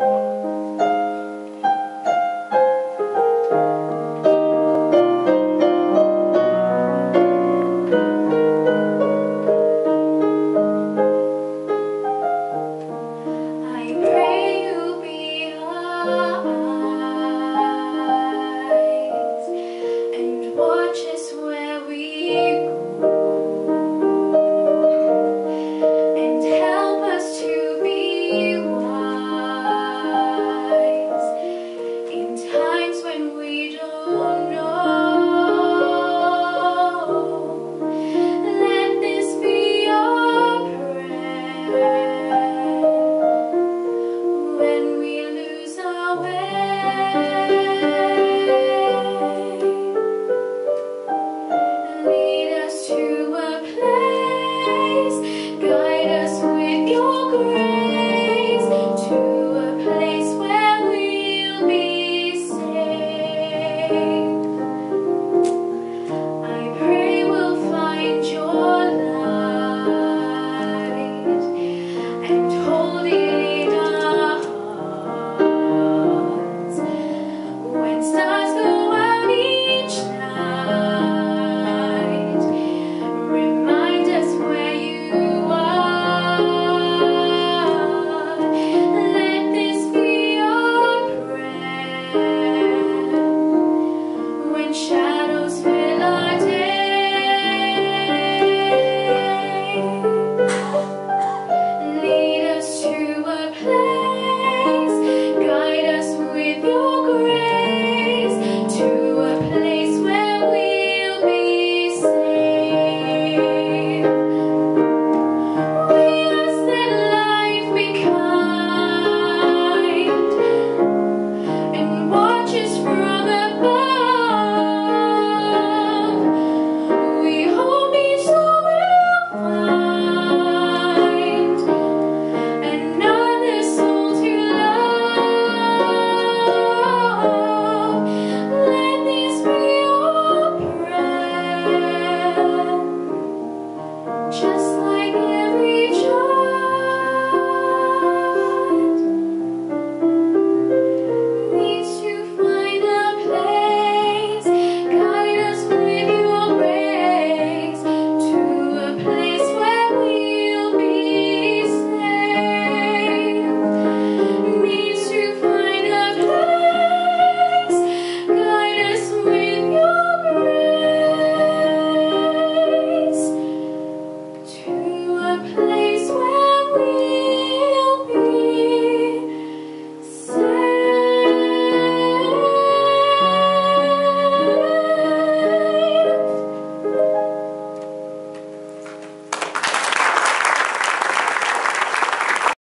う